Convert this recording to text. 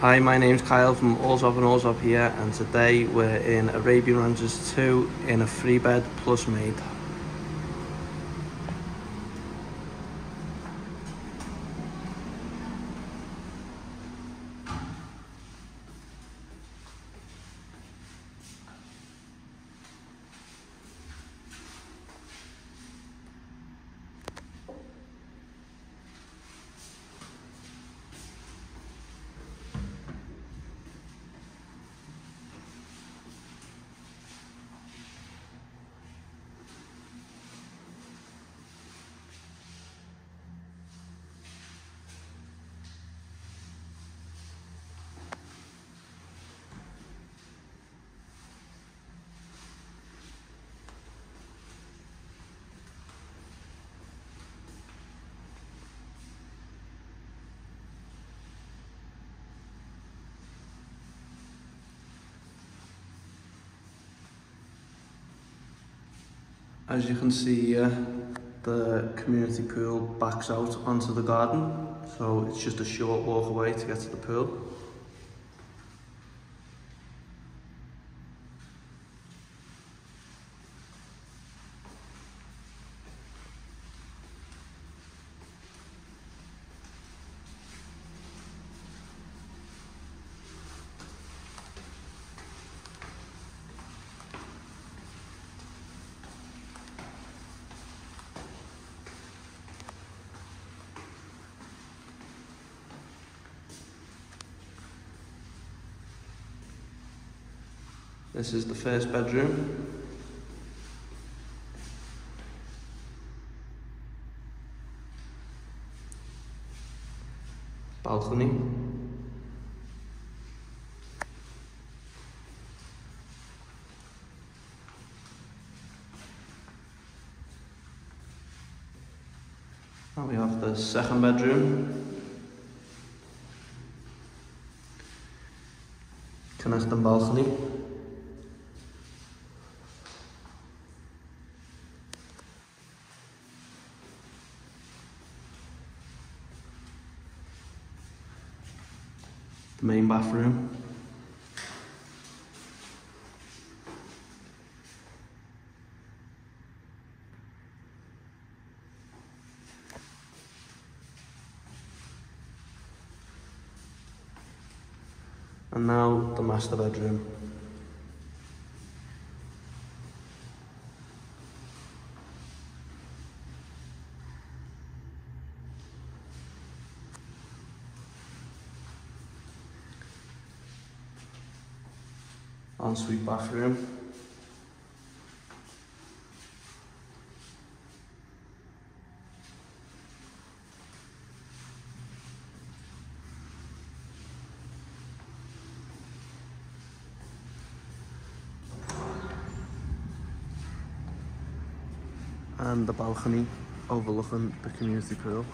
Hi, my name's Kyle from Allsopp and Allsopp here, and today we're in Arabian Ranches 2 in a three bed plus maid. As you can see here, the community pool backs out onto the garden, so it's just a short walk away to get to the pool. This is the first bedroom. Balcony. Now we have the second bedroom. Connecting balcony. The main bathroom. And now the master bedroom. Ensuite bathroom. And the balcony overlooking the community pool.